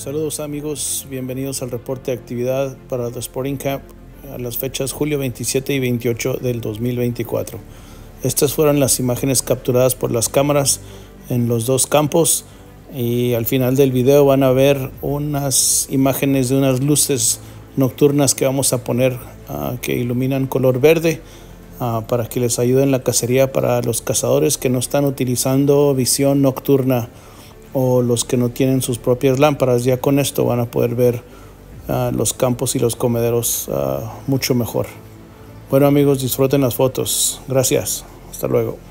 Saludos amigos, bienvenidos al reporte de actividad para The Sporting Camp a las fechas julio 27 y 28 del 2024. Estas fueron las imágenes capturadas por las cámaras en los dos campos y al final del video van a ver unas imágenes de unas luces nocturnas que vamos a poner uh, que iluminan color verde uh, para que les ayuden la cacería para los cazadores que no están utilizando visión nocturna o los que no tienen sus propias lámparas. Ya con esto van a poder ver uh, los campos y los comederos mucho mejor. Bueno amigos, disfruten las fotos. Gracias. Hasta luego.